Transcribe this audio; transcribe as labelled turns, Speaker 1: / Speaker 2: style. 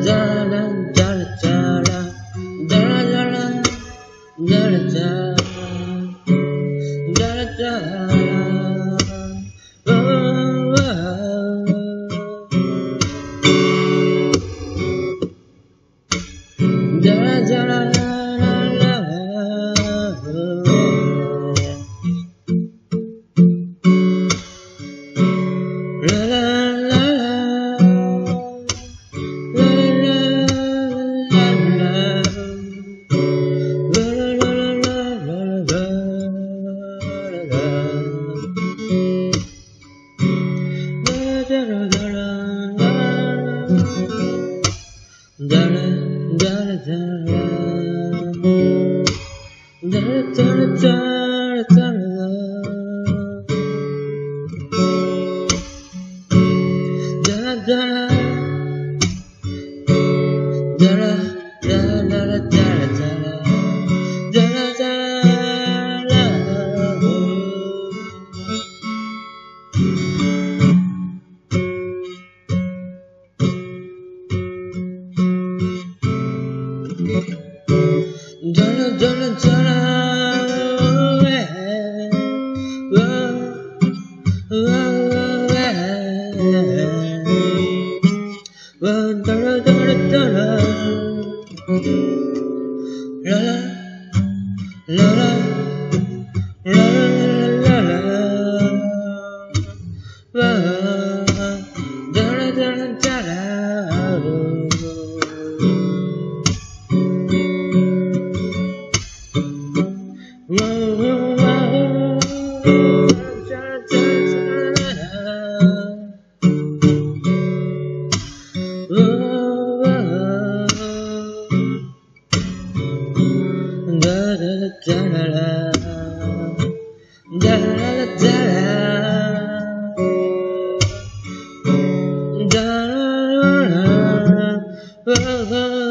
Speaker 1: da da da da dun dun dun Oh, uh-huh.